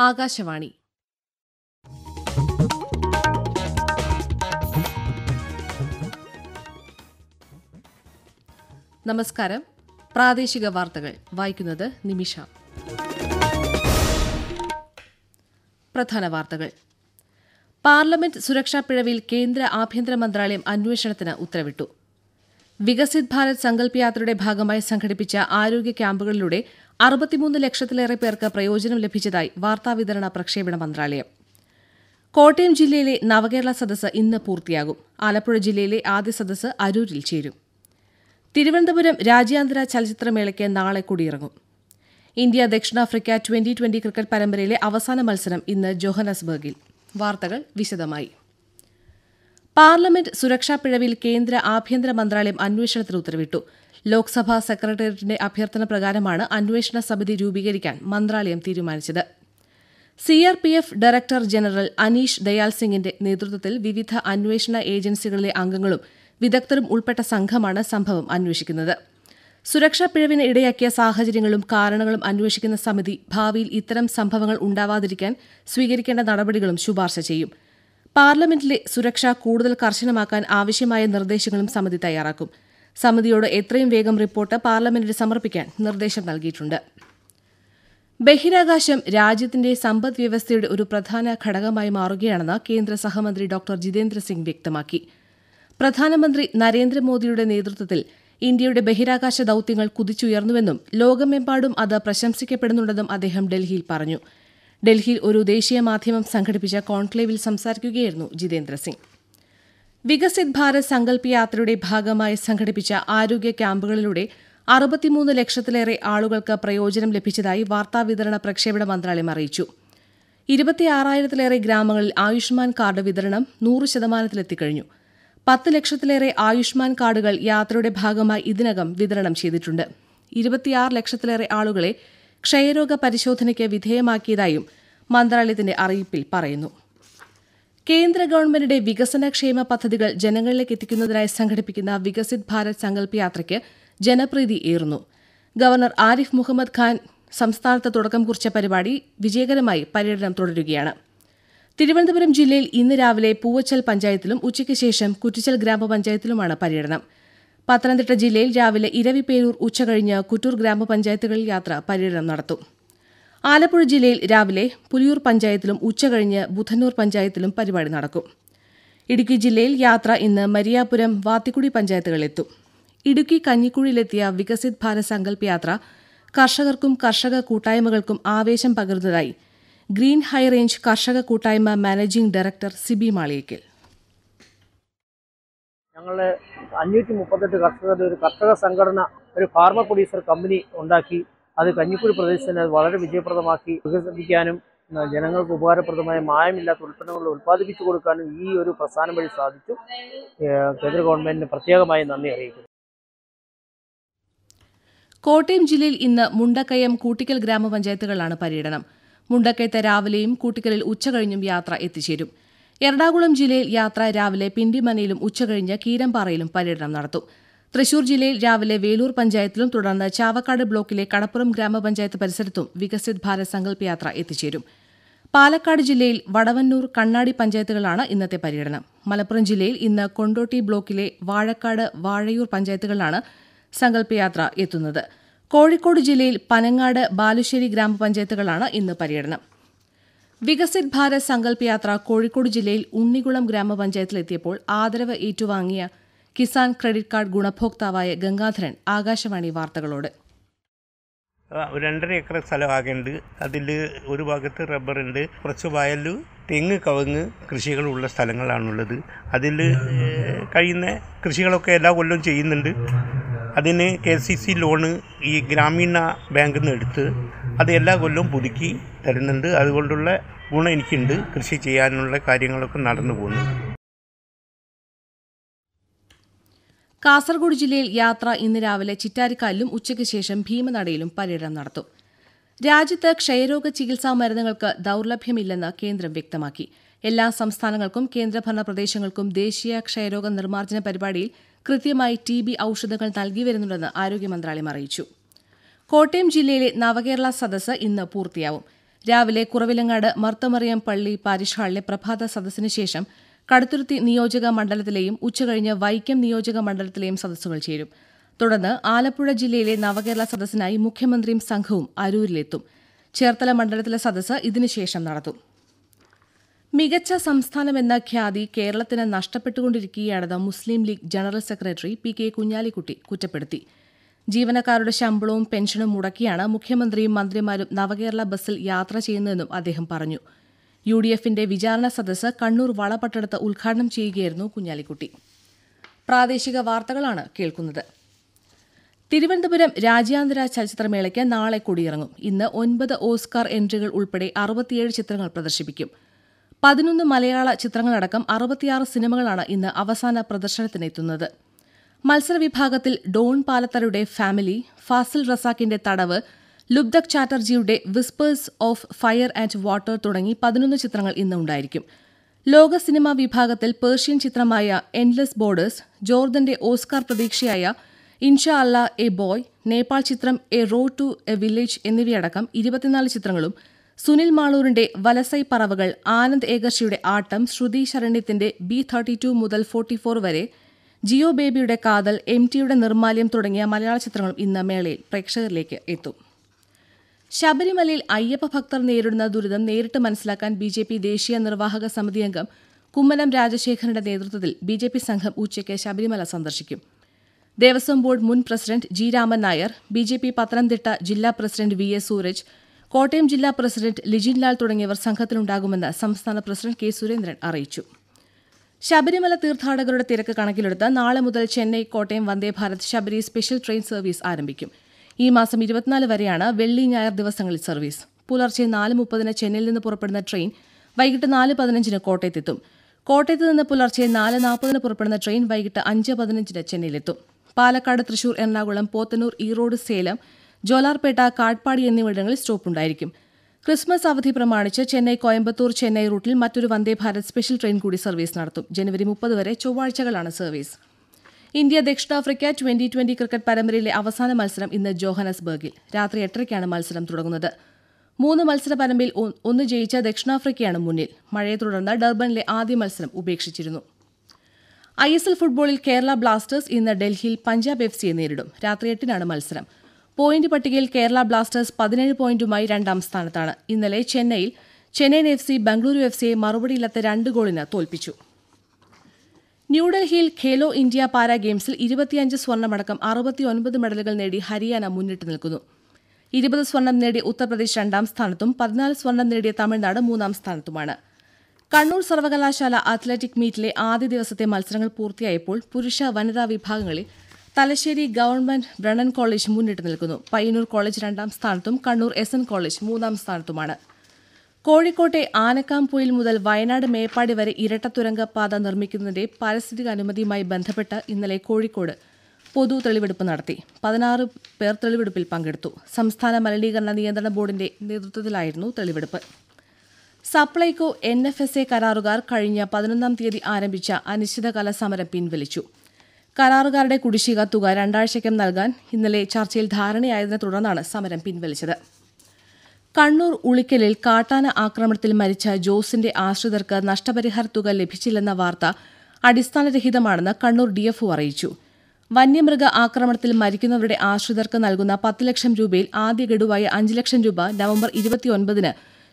ആകാശവാണി. നമസ്കാരം. പ്രാദേശിക വാർത്തകൾ. വായിക്കുന്നത് നിമിഷ. പ്രധാന വാർത്തകൾ. പാർലമെന്റ് സുരക്ഷാ പിഴവിൽ കേന്ദ്ര ആഭ്യന്തര മന്ത്രാലയം അന്വേഷണത്തിന് ഉത്തരവിട്ടു. വികസിത് ഭാരത് സങ്കല്പ് യാത്രയുടെ ഭാഗമായി സംഘടിപ്പിച്ച ആരോഗ്യ ക്യാമ്പുകളിലൂടെ അറുപത്തിമൂന്ന് ലക്ഷത്തിലേറെ പേർക്ക് പ്രയോജനം ലഭിച്ചതായി വാർത്താവിതരണ പ്രക്ഷേപണ മന്ത്രാലയം. കോട്ടയം ജില്ലയിലെ നവകേരള സദസ്സ് ഇന്ന് പൂർത്തിയാകും. ആലപ്പുഴ ജില്ലയിലെ ആദ്യ സദസ്സ് അരൂരിൽ ചേരും. തിരുവനന്തപുരം രാജ്യാന്തര ചലച്ചിത്രമേളയ്ക്ക് നാളെ കൊടിയിറങ്ങും. ഇന്ത്യ ദക്ഷിണാഫ്രിക്ക ട്വന്റി ട്വന്റി ക്രിക്കറ്റ് പരമ്പരയിലെ അവസാന മത്സരം ഇന്ന് ജോഹനസ്ബർഗിൽ. വാർത്തകൾ വിശദമായി. പാർലമെന്റ് സുരക്ഷാ പിഴവിൽ കേന്ദ്ര ആഭ്യന്തര മന്ത്രാലയം അന്വേഷണത്തിന് ഉത്തരവിട്ടു. ലോക്സഭാ സെക്രട്ടേറിയറ്റിന്റെ അഭ്യർത്ഥന പ്രകാരമാണ് അന്വേഷണ സമിതി രൂപീകരിക്കാൻ മന്ത്രാലയം തീരുമാനിച്ചത്. C R P F director general Aneesh Dayal സിംഗിന്റെ നേതൃത്വത്തിൽ വിവിധ അന്വേഷണ ഏജൻസികളിലെ അംഗങ്ങളും വിദഗ്ധരും ഉൾപ്പെട്ട സംഘമാണ് സംഭവം അന്വേഷിക്കുന്നത്. സുരക്ഷാ പിഴവിന് ഇടയാക്കിയ സാഹചര്യങ്ങളും കാരണങ്ങളും അന്വേഷിക്കുന്ന സമിതി ഭാവിയിൽ ഇത്തരം സംഭവങ്ങൾ ഉണ്ടാവാതിരിക്കാൻ സ്വീകരിക്കേണ്ട നടപടികളും ശുപാർശ ചെയ്യും. പാർലമെന്റിലെ സുരക്ഷ കൂടുതൽ കർശനമാക്കാൻ ആവശ്യമായ നിർദ്ദേശങ്ങളും സമിതി തയ്യാറാക്കും. സമിതിയോട് എത്രയും വേഗം റിപ്പോർട്ട് പാർലമെന്റിന് സമർപ്പിക്കാൻ നിർദ്ദേശം നൽകിയിട്ടുണ്ട്. ബഹിരാകാശം രാജ്യത്തിന്റെ സമ്പദ് വ്യവസ്ഥയുടെ ഒരു പ്രധാന ഘടകമായി മാറുകയാണെന്ന് കേന്ദ്ര സഹമന്ത്രി ഡോക്ടർ ജിതേന്ദ്ര സിംഗ് വ്യക്തമാക്കി. പ്രധാനമന്ത്രി നരേന്ദ്രമോദിയുടെ നേതൃത്വത്തിൽ ഇന്ത്യയുടെ ബഹിരാകാശ ദൌത്യങ്ങൾ കുതിച്ചുയർന്നുവെന്നും ലോകമെമ്പാടും അത് പ്രശംസിക്കപ്പെടുന്നുണ്ടെന്നും അദ്ദേഹം ഡൽഹിയിൽ പറഞ്ഞു. ഡൽഹിയിൽ ഒരു ദേശീയ മാധ്യമം സംഘടിപ്പിച്ച കോൺക്ലേവിൽ സംസാരിക്കുകയായിരുന്നു ജിതേന്ദ്ര സിംഗ്. വികസിത് ഭാരത് സങ്കല്പ് യാത്രയുടെ ഭാഗമായി സംഘടിപ്പിച്ച ആരോഗ്യ ക്യാമ്പുകളിലൂടെ അറുപത്തിമൂന്ന് ലക്ഷത്തിലേറെ ആളുകൾക്ക് പ്രയോജനം ലഭിച്ചതായി വാർത്താവിതരണ പ്രക്ഷേപണ മന്ത്രാലയം അറിയിച്ചു. ഇരുപത്തിയാറായിരത്തിലേറെ ഗ്രാമങ്ങളിൽ ആയുഷ്മാൻ കാർഡ് വിതരണം നൂറ് ശതമാനത്തിലെത്തിക്കഴിഞ്ഞു പത്ത് ലക്ഷത്തിലേറെ ആയുഷ്മാൻ കാർഡുകൾ യാത്രയുടെ ഭാഗമായി ഇതിനകം വിതരണം ചെയ്തിട്ടുണ്ട്. ഇരുപത്തിയാറ് ലക്ഷത്തിലേറെ ആളുകളെ ക്ഷയരോഗ പരിശോധനയ്ക്ക് വിധേയമാക്കിയതായും മന്ത്രാലയത്തിന്റെ അറിയിപ്പിൽ പറയുന്നു. കേന്ദ്ര ഗവൺമെന്റിന്റെ വികസനക്ഷേമ പദ്ധതികൾ ജനങ്ങളിലേക്ക് എത്തിക്കുന്നതിനായി സംഘടിപ്പിക്കുന്ന വികസിത് ഭാരത് സങ്കല്പ് യാത്രയ്ക്ക് ജനപ്രീതി ഏറുന്നു. ഗവർണർ ആരിഫ് മുഹമ്മദ് ഖാൻ സംസ്ഥാനത്ത് തുടക്കം കുറിച്ച പരിപാടി വിജയകരമായി പര്യടനം തുടരുകയാണ്. തിരുവനന്തപുരം ജില്ലയിൽ ഇന്ന് രാവിലെ പൂവച്ചൽ പഞ്ചായത്തിലും ഉച്ചയ്ക്ക് ശേഷം കുറ്റിച്ചൽ ഗ്രാമപഞ്ചായത്തിലുമാണ് പര്യടനം. പത്തനംതിട്ട ജില്ലയിൽ രാവിലെ ഇരവിപേരൂർ ഉച്ചകഴിഞ്ഞ് കുറ്റൂർ ഗ്രാമപഞ്ചായത്തുകളിൽ യാത്ര പര്യടനം നടത്തും. ആലപ്പുഴ ജില്ലയിൽ രാവിലെ പുലിയൂർ പഞ്ചായത്തിലും ഉച്ചകഴിഞ്ഞ് ബുധന്നൂർ പഞ്ചായത്തിലും പരിപാടി നടക്കും. ഇടുക്കി ജില്ലയിൽ യാത്ര ഇന്ന് മരിയാപുരം വാത്തിക്കുടി പഞ്ചായത്തുകളിലെത്തും ഇടുക്കി കഞ്ഞിക്കുഴിയിലെത്തിയ വികസിത് ഭാരത് സങ്കല്പ് യാത്ര കർഷകർക്കും കർഷക കൂട്ടായ്മകൾക്കും ആവേശം പകർന്നതായി ഗ്രീൻ ഹൈറേഞ്ച് കർഷക കൂട്ടായ്മ മാനേജിംഗ് ഡയറക്ടർ സിബി മാളിയക്കൽ. ഞങ്ങളുടെ അഞ്ഞൂറ്റി മുപ്പത്തെട്ട് കർഷകരുടെ ഒരു കർഷക സംഘടന ഒരു ഫാർമ പ്രൊഡ്യൂസർ കമ്പനി ഉണ്ടാക്കി. അത് കഞ്ഞിക്കുഴി പ്രദേശത്തിന് വളരെ വിജയപ്രദമാക്കി. വികസിപ്പിക്കാനും ജനങ്ങൾക്ക് ഉപകാരപ്രദമായ മായമില്ലാത്ത ഉൽപ്പന്നങ്ങൾ ഉൽപ്പാദിപ്പിച്ചു കൊടുക്കാനും ഈ ഒരു പ്രസ്ഥാനം വഴി സാധിച്ചു. കേന്ദ്ര ഗവൺമെന്റിന് പ്രത്യേകമായി നന്ദി അറിയിക്കുന്നു. കോട്ടയം ജില്ലയിൽ ഇന്ന് മുണ്ടക്കയം കൂട്ടിക്കൽ ഗ്രാമപഞ്ചായത്തുകളിലാണ് പര്യടനം. മുണ്ടക്കയത്തെ രാവിലെയും കൂട്ടിക്കലിൽ ഉച്ചകഴിഞ്ഞും യാത്ര എത്തിച്ചേരും. എറണാകുളം ജില്ലയിൽ യാത്ര രാവിലെ പിണ്ടിമനയിലും ഉച്ചകഴിഞ്ഞ് കീരമ്പാറയിലും പര്യടനം നടത്തും. തൃശൂർ ജില്ലയിൽ രാവിലെ വേലൂർ പഞ്ചായത്തിലും തുടർന്ന് ചാവക്കാട് ബ്ലോക്കിലെ കടപ്പുറം ഗ്രാമപഞ്ചായത്ത് പരിസരത്തും വികസിത് ഭാരത് സങ്കല്പ് യാത്ര എത്തിച്ചേരും. പാലക്കാട് ജില്ലയിൽ വടവന്നൂർ കണ്ണാടി പഞ്ചായത്തുകളാണ് ഇന്നത്തെ പര്യടനം. മലപ്പുറം ജില്ലയിൽ ഇന്ന് കൊണ്ടോട്ടി ബ്ലോക്കിലെ വാഴക്കാട് വാഴയൂർ പഞ്ചായത്തുകളിലാണ് സങ്കല്പയാത്ര എത്തുന്നത്. കോഴിക്കോട് ജില്ലയിൽ പനങ്ങാട് ബാലുശ്ശേരി ഗ്രാമപഞ്ചായത്തുകളാണ് ഇന്ന് പര്യടനം. വികസിത് ഭാരത് സങ്കല്പ് യാത്ര കോഴിക്കോട് ജില്ലയിൽ ഉണ്ണികുളം ഗ്രാമപഞ്ചായത്തിലെത്തിയപ്പോൾ ആദരവ് ഏറ്റുവാങ്ങിയ കിസാൻ ക്രെഡിറ്റ് കാർഡ് ഗുണഭോക്താവായ ഗംഗാധരൻ ആകാശവാണി വാർത്തകളോട്. രണ്ടര ഏക്കർ സ്ഥലമാകുന്നുണ്ട് അതിൽ ഒരു ഭാഗത്ത് റബ്ബറുണ്ട്. കുറച്ച് വയലു തെങ്ങ് കവുങ്ങ് കൃഷികളുള്ള സ്ഥലങ്ങളാണുള്ളത്. അതിൽ കഴിയുന്ന കൃഷികളൊക്കെ എല്ലാ കൊല്ലവും ചെയ്യുന്നുണ്ട്. അതിന് കെ സി സി ലോണ് ഈ ഗ്രാമീണ ബാങ്കിൽ നിന്ന് എടുത്ത് അത് എല്ലാ കൊല്ലവും പുതുക്കി തരുന്നുണ്ട്. അതുകൊണ്ടുള്ള ഗുണം എനിക്കുണ്ട്. കൃഷി ചെയ്യാനുള്ള കാര്യങ്ങളൊക്കെ നടന്നു പോകുന്നു. കാസർഗോഡ് ജില്ലയിൽ യാത്ര ഇന്ന് രാവിലെ ചിറ്റാരിക്കാലിലും ഉച്ചയ്ക്ക് ശേഷം ഭീമനടയിലും പര്യടനം നടത്തും. രാജ്യത്ത് ക്ഷയരോഗ ചികിത്സാ മരുന്നുകൾക്ക് ദൌർലഭ്യമില്ലെന്ന് കേന്ദ്രം വ്യക്തമാക്കി. എല്ലാ സംസ്ഥാനങ്ങൾക്കും കേന്ദ്രഭരണ പ്രദേശങ്ങൾക്കും ദേശീയ ക്ഷയരോഗ നിർമ്മാർജന പരിപാടിയിൽ കൃത്യമായി ടി ബി ഔഷധങ്ങൾ നൽകി വരുന്നുണ്ടെന്ന് ആരോഗ്യ മന്ത്രാലയം അറിയിച്ചു. കോട്ടയം ജില്ലയിലെ നവകേരള സദസ്സ് ഇന്ന് പൂർത്തിയാവും. രാവിലെ കുറവിലങ്ങാട് മർത്തമറിയം പള്ളി പാരിഷ് ഹാളിലെ പ്രഭാത സദസ്സിന് ശേഷം കടുത്തുരുത്തി നിയോജക മണ്ഡലത്തിലെയും ഉച്ചകഴിഞ്ഞ് വൈക്കം നിയോജക മണ്ഡലത്തിലെയും സദസ്സുകൾ ചേരും. തുടർന്ന് ആലപ്പുഴ ജില്ലയിലെ നവകേരള സദസ്സിനായി മുഖ്യമന്ത്രിയും സംഘവും അരൂരിലെത്തും. ചേർത്തല മണ്ഡലത്തിലെ സദസ്സ് ഇതിനുശേഷം നടത്തും. മികച്ച സംസ്ഥാനമെന്ന ഖ്യാതി കേരളത്തിന് നഷ്ടപ്പെട്ടുകൊണ്ടിരിക്കുകയാണെന്ന് Muslim League general secretary P K Kunhalikutty കുറ്റപ്പെടുത്തി. ജീവനക്കാരുടെ ശമ്പളവും പെൻഷനും മുടക്കിയാണ് മുഖ്യമന്ത്രിയും മന്ത്രിമാരും നവകേരള ബസ്സിൽ യാത്ര ചെയ്യുന്നതെന്നും അദ്ദേഹം പറഞ്ഞു. യു ഡി എഫിന്റെ വിചാരണ സദസ്സ് കണ്ണൂർ വളപട്ടണത്ത് ഉദ്ഘാടനം ചെയ്യുകയായിരുന്നു കുഞ്ഞാലിക്കുട്ടി. പ്രാദേശിക വാർത്തകളാണ് കേൾക്കുന്നത്. തിരുവനന്തപുരം രാജ്യാന്തര ചലച്ചിത്രമേളയ്ക്ക് നാളെ കൊടിയിറങ്ങും. ഇന്ന് ഒൻപത് ഓസ്കാർ എൻട്രികൾ ഉൾപ്പെടെ അറുപത്തിയേഴ് ചിത്രങ്ങൾ പ്രദർശിപ്പിക്കും. പതിനൊന്ന് മലയാള ചിത്രങ്ങളടക്കം അറുപത്തിയാറ് സിനിമകളാണ് ഇന്ന് അവസാന പ്രദർശനത്തിനെത്തുന്നത്. മത്സര വിഭാഗത്തിൽ ഡോൺ പാലത്തരുടെ ഫാമിലി ഫാസിൽ റസാക്കിന്റെ തടവ് Lubdhak ചാറ്റർജിയുടെ whispers of fire and water തുടങ്ങി പതിനൊന്ന് ചിത്രങ്ങൾ ഇന്നുണ്ടായിരിക്കും ലോക സിനിമാ വിഭാഗത്തിൽ പേർഷ്യൻ ചിത്രമായ എൻഡ്ലെസ് ബോർഡേഴ്സ് ജോർദന്റെ ഓസ്കാർ പ്രതീക്ഷയായ Inshallah a boy Nepal ചിത്രം a row to a village എന്നിവയടക്കം ഇരുപത്തിനാല് ചിത്രങ്ങളും സുനിൽ മാളൂരിന്റെ വലസൈ പറവകൾ ആനന്ദ് ഏകർഷിയുടെ ആട്ടം ശ്രുതി ശരണ്യത്തിന്റെ ബി തേർട്ടി ടു മുതൽ ഫോർട്ടി ഫോർ വരെ ജിയോ ബേബിയുടെ കാതൽ എം ടിയുടെ നിർമ്മാല്യം തുടങ്ങിയ മലയാള ചിത്രങ്ങളും ഇന്ന് മേളയിൽ പ്രേക്ഷകരിലേക്ക് എത്തും. ശബരിമലയിൽ അയ്യപ്പ ഭക്തർ നേരിടുന്ന ദുരിതം നേരിട്ട് മനസ്സിലാക്കാൻ ബി ജെ പി ദേശീയ നിർവാഹക സമിതി അംഗം കുമ്മനം രാജശേഖരന്റെ നേതൃത്വത്തിൽ ബി ജെ പി സംഘം ഉച്ചയ്ക്ക് ശബരിമല സന്ദർശിക്കും. ദേവസ്വം ബോർഡ് മുൻ president G Raman Nair B J P Pathanamthitta ജില്ലാ president V S Sooraj Kottayam ജില്ലാ പ്രസിഡന്റ് ലിജിൻലാൽ തുടങ്ങിയവർ സംഘത്തിലുണ്ടാകുമെന്ന് സംസ്ഥാന പ്രസിഡന്റ് കെ സുരേന്ദ്രൻ അറിയിച്ചു. ശബരിമല തീർത്ഥാടകരുടെ തിരക്ക് കണക്കിലെടുത്ത് നാളെ മുതൽ Chennai Kottayam Vande Bharat Sabari special train service ആരംഭിക്കും. ഈ മാസം ഇരുപത്തിനാല് വരെയാണ് വെള്ളി ഞായർ ദിവസങ്ങളിൽ സർവീസ്. പുലർച്ചെ നാല് മുപ്പതിന് ചെന്നൈയിൽ നിന്ന് പുറപ്പെടുന്ന ട്രെയിൻ വൈകിട്ട് നാല് പതിനഞ്ചിന് കോട്ടയത്തെത്തും. കോട്ടയത്ത് നിന്ന് പുലർച്ചെ നാല് നാൽപ്പതിന് പുറപ്പെടുന്ന ട്രെയിൻ വൈകിട്ട് അഞ്ച് പതിനഞ്ചിന് ചെന്നൈയിലെത്തും. പാലക്കാട് തൃശൂർ എറണാകുളം പോത്തന്നൂർ ഈറോഡ് സേലം ജോലാർപേട്ട കാട്ട്പാടി എന്നിവിടങ്ങളിൽ സ്റ്റോപ്പുണ്ടായിരിക്കും. ക്രിസ്മസ് അവധി പ്രമാണിച്ച് ചെന്നൈ കോയമ്പത്തൂർ ചെന്നൈ റൂട്ടിൽ മറ്റൊരു വന്ദേഭാരത് സ്പെഷ്യൽ ട്രെയിൻ കൂടി സർവീസ് നടത്തും. ജനുവരി മുപ്പത് വരെ ചൊവ്വാഴ്ചകളാണ് സർവീസ്. ഇന്ത്യ ദക്ഷിണാഫ്രിക്ക ട്വന്റി ട്വന്റി ക്രിക്കറ്റ് പരമ്പരയിലെ അവസാന മത്സരം ഇന്ന് ജോഹനസ്ബർഗിൽ. രാത്രി എട്ടരയ്ക്കാണ് മത്സരം തുടങ്ങുന്നത്. മൂന്ന് മത്സര പരമ്പിൽ ഒന്ന് ജയിച്ച ദക്ഷിണാഫ്രിക്കയാണ് മുന്നിൽ. മഴയെ തുടർന്ന് ഡർബനിലെ ആദ്യ മത്സരം ഉപേക്ഷിച്ചിരുന്നു. ഐ എസ് എൽ ഫുട്ബോളിൽ കേരള ബ്ലാസ്റ്റേഴ്സ് ഇന്ന് ഡൽഹിയിൽ പഞ്ചാബ് എഫ് സിയെ നേരിടും. രാത്രി എട്ടിനാണ് മത്സരം. പോയിന്റ് പട്ടികയിൽ കേരള ബ്ലാസ്റ്റേഴ്സ് പതിനേഴ് പോയിന്റുമായി രണ്ടാം സ്ഥാനത്താണ്. ഇന്നലെ ചെന്നൈയിൽ Chennaiyin F C Bengaluru F സിയെ മറുപടിയില്ലാത്ത രണ്ട് ഗോളിന് തോൽപ്പിച്ചു. ന്യൂഡൽഹിയിൽ ഖേലോ ഇന്ത്യ പാരാ ഗെയിംസിൽ ഇരുപത്തിയഞ്ച് സ്വർണമടക്കം അറുപത്തിയൊൻപത് മെഡലുകൾ നേടി ഹരിയാന മുന്നിട്ട് നിൽക്കുന്നു. ഇരുപത് സ്വർണം നേടിയ ഉത്തർപ്രദേശ് രണ്ടാം സ്ഥാനത്തും പതിനാല് സ്വർണം നേടിയ തമിഴ്നാട് മൂന്നാം സ്ഥാനത്തുമാണ്. കണ്ണൂർ സർവകലാശാല അത്ലറ്റിക് മീറ്റിലെ ആദ്യ ദിവസത്തെ മത്സരങ്ങൾ പൂർത്തിയായപ്പോൾ പുരുഷ വനിതാ വിഭാഗങ്ങളിൽ തലശ്ശേരി ഗവൺമെന്റ് ബ്രണൻ കോളേജ് മുന്നിട്ട് നിൽക്കുന്നു. പയ്യന്നൂർ കോളേജ് രണ്ടാം സ്ഥാനത്തും കണ്ണൂർ എസ് എൻ കോളേജ് മൂന്നാം സ്ഥാനത്തുമാണ്. കോഴിക്കോട്ടെ ആനക്കാംപൊയിൽ മുതൽ വയനാട് മേപ്പാടി വരെ ഇരട്ട തുരങ്കപാത നിർമ്മിക്കുന്നതിന്റെ പാരിസ്ഥിതിക അനുമതിയുമായി ബന്ധപ്പെട്ട് ഇന്നലെ കോഴിക്കോട് പൊതു തെളിവെടുപ്പ് നടത്തി. പതിനാറ് പേർ തെളിവെടുപ്പിൽ പങ്കെടുത്തു. സംസ്ഥാന മലിനീകരണ നിയന്ത്രണ ബോർഡിന്റെ നേതൃത്വത്തിലായിരുന്നു തെളിവെടുപ്പ്. Supplyco N F S A കരാറുകാർ കഴിഞ്ഞ പതിനൊന്നാം തീയതി ആരംഭിച്ച അനിശ്ചിതകാല സമരം പിൻവലിച്ചു. കരാറുകാരുടെ കുടിശ്ശിക തുക രണ്ടാഴ്ചയ്ക്കും നൽകാൻ ഇന്നലെ ചർച്ചയിൽ ധാരണയായതിനെ തുടർന്നാണ് സമരം പിൻവലിച്ചത്. കണ്ണൂർ ഉളിക്കലിൽ കാട്ടാന ആക്രമണത്തിൽ മരിച്ച ജോസിന്റെ ആശ്രിതർക്ക് നഷ്ടപരിഹാര തുക ലഭിച്ചില്ലെന്ന വാർത്ത അടിസ്ഥാനരഹിതമാണെന്ന് കണ്ണൂർ ഡിഎഫ്ഒ അറിയിച്ചു. വന്യമൃഗ ആക്രമണത്തിൽ മരിക്കുന്നവരുടെ ആശ്രിതർക്ക് നൽകുന്ന പത്ത് ലക്ഷം രൂപയിൽ ആദ്യ ഗഡുവായ അഞ്ച് ലക്ഷം രൂപ നവംബർ ഇരുപത്തിയൊൻപതിന്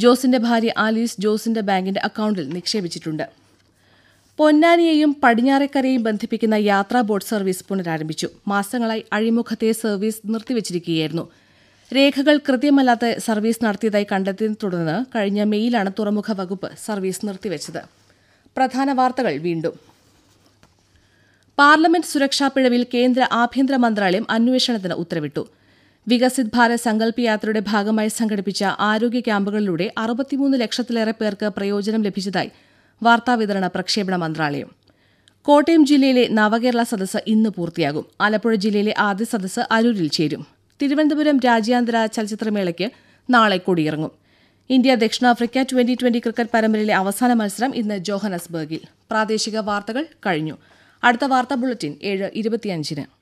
ജോസിന്റെ ഭാര്യ ആലീസ് ജോസിന്റെ ബാങ്കിന്റെ അക്കൌണ്ടിൽ നിക്ഷേപിച്ചിട്ടുണ്ട്. പൊന്നാനിയെയും പടിഞ്ഞാറേക്കരയും ബന്ധിപ്പിക്കുന്ന യാത്രാ ബോട്ട് സർവീസ് പുനരാരംഭിച്ചു. മാസങ്ങളായി അഴിമുഖത്തെ സർവീസ് നിർത്തിവച്ചിരിക്കുകയായിരുന്നു. രേഖകൾ കൃത്യമല്ലാത്ത സർവീസ് നടത്തിയതായി കണ്ടെത്തിയതിനെ തുടർന്ന് കഴിഞ്ഞ മെയ്യിലാണ് തുറമുഖ വകുപ്പ് സർവീസ് നിർത്തിവച്ചത്. പ്രധാന വാർത്തകൾ വീണ്ടും. പാർലമെന്റ് സുരക്ഷാ പിഴവിൽ കേന്ദ്ര ആഭ്യന്തര മന്ത്രാലയം അന്വേഷണത്തിന് ഉത്തരവിട്ടു. വികസിത് ഭാരത് സങ്കല്പ് യാത്രയുടെ ഭാഗമായി സംഘടിപ്പിച്ച ആരോഗ്യ ക്യാമ്പുകളിലൂടെ അറുപത്തിമൂന്ന് ലക്ഷത്തിലേറെ പേർക്ക് പ്രയോജനം ലഭിച്ചതായി വാർത്താവിതരണ പ്രക്ഷേപണ മന്ത്രാലയം. കോട്ടയം ജില്ലയിലെ നവകേരള സദസ്സ് ഇന്ന് പൂർത്തിയാകും. ആലപ്പുഴ ജില്ലയിലെ ആദ്യ സദസ്സ് അരൂരിൽ ചേരും. തിരുവനന്തപുരം രാജ്യാന്തര ചലച്ചിത്രമേളയ്ക്ക് നാളെ കൊടിയിറങ്ങും. ഇന്ത്യ ദക്ഷിണാഫ്രിക്ക ട്വന്റി ട്വന്റി ക്രിക്കറ്റ് പരമ്പരയിലെ അവസാന മത്സരം ഇന്ന് ജോഹനസ്ബർഗിൽ. പ്രാദേശിക വാർത്തകൾ കഴിഞ്ഞു. അടുത്ത വാർത്താ ബുള്ളറ്റിൻ ഏഴ് ഇരുപത്തിയഞ്ചിന്.